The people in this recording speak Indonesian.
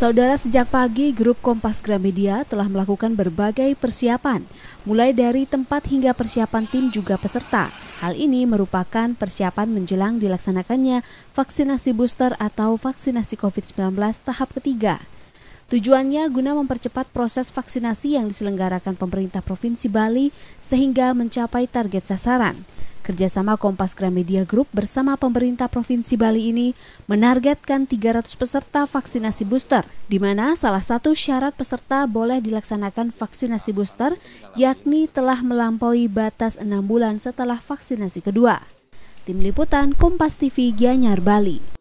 Saudara sejak pagi grup Kompas Gramedia telah melakukan berbagai persiapan, mulai dari tempat hingga persiapan tim juga peserta. Hal ini merupakan persiapan menjelang dilaksanakannya vaksinasi booster atau vaksinasi COVID-19 tahap ketiga. Tujuannya guna mempercepat proses vaksinasi yang diselenggarakan pemerintah Provinsi Bali sehingga mencapai target sasaran. Kerjasama Kompas Gramedia Group bersama pemerintah Provinsi Bali ini menargetkan 300 peserta vaksinasi booster, di mana salah satu syarat peserta boleh dilaksanakan vaksinasi booster, yakni telah melampaui batas enam bulan setelah vaksinasi kedua. Tim Liputan Kompas TV Gianyar Bali